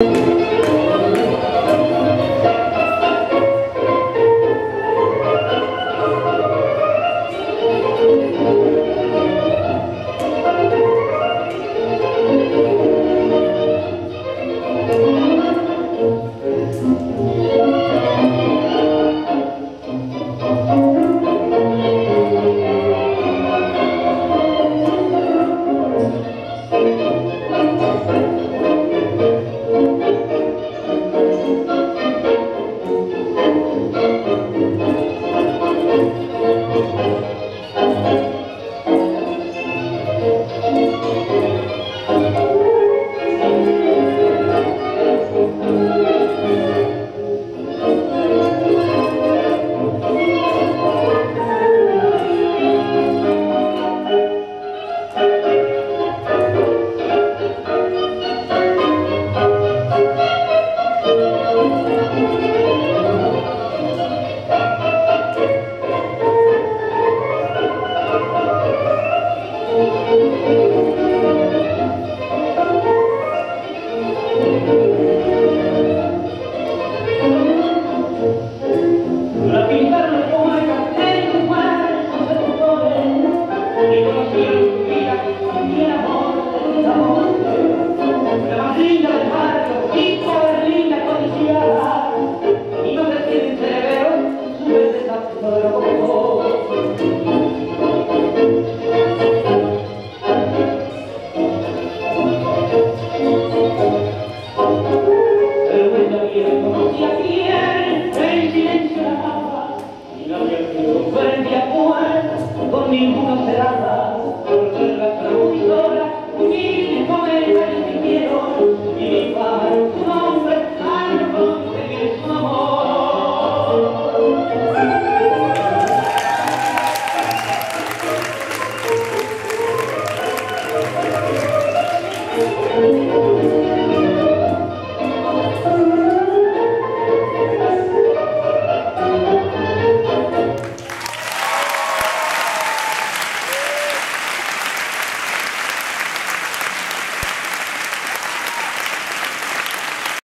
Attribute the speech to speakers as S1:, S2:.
S1: Thank you
S2: Gracias.
S3: Thank you.